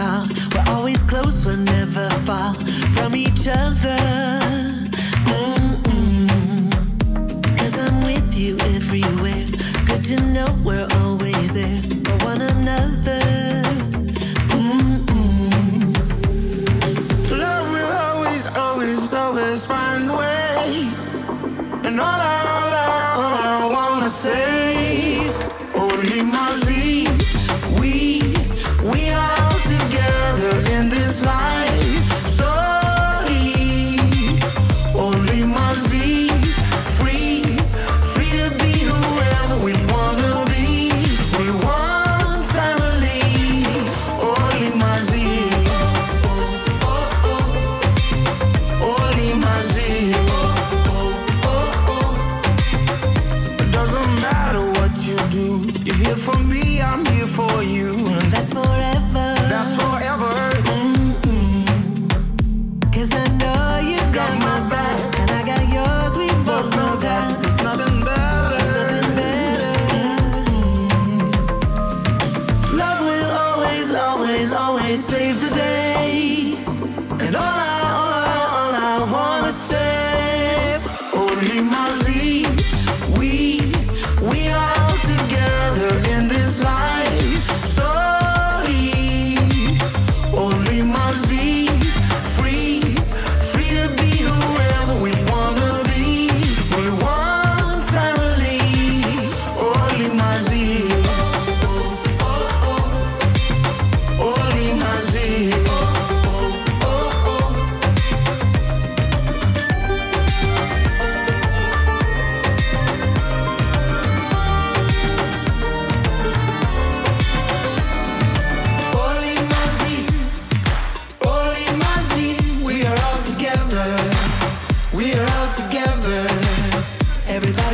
are. We're always close, we're never far from each other. Cause I'm with you everywhere. Good to know we're always there for one another. Love will always, always, always find a way. And all I, all I, all I wanna say, You're here for me, I'm here for you. That's forever. That's forever. Mm-hmm. Cause I know you got my back. And I got yours, we both know that. There's nothing better. There's Nothing better. Mm-hmm. Love will always, always, always save the day. And all I, all I, all I wanna say, Only my Z.